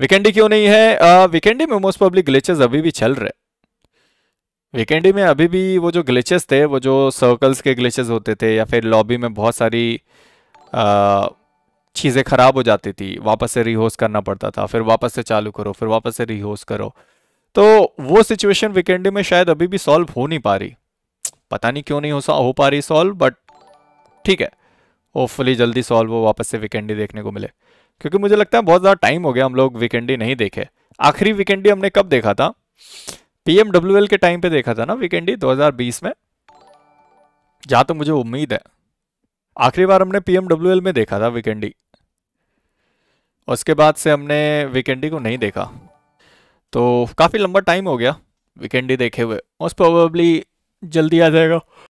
वीकेंडी क्यों नहीं है? वीकेंडी में मोस्ट पब्लिक ग्लिचेस अभी भी चल रहे। वीकेंडी में अभी भी वो जो ग्लिचेस थे, वो जो सर्कल्स के ग्लिचेस होते थे या फिर लॉबी में बहुत सारी चीज़ें ख़राब हो जाती थी, वापस से रीहोस्ट करना पड़ता था, फिर वापस से चालू करो, फिर वापस से रीहोस्ट करो। तो वो सिचुएशन वीकेंडी में शायद अभी भी सॉल्व हो नहीं पा रही। पता नहीं क्यों नहीं हो हो पा रही सॉल्व बट ठीक है। होपफुली जल्दी सॉल्व हो, वापस से वीकेंडी देखने को मिले। क्योंकि मुझे लगता है बहुत ज़्यादा टाइम हो गया हम लोग वीकेंडी नहीं देखे। आखिरी वीकेंडी हमने कब देखा था? पीएमडब्ल्यूएल के टाइम पे देखा था ना वीकेंडी 2020 में। जहाँ तो मुझे उम्मीद है। आखिरी बार हमने पीएमडब्ल्यूएल में देखा था वीकेंडी उसके बाद से हमने वीकेंडी को नहीं देखा। तो काफ़ी लंबा टाइम हो गया वीकेंडी देखे हुए। मोस्ट प्रोबेबली जल्दी आ जाएगा।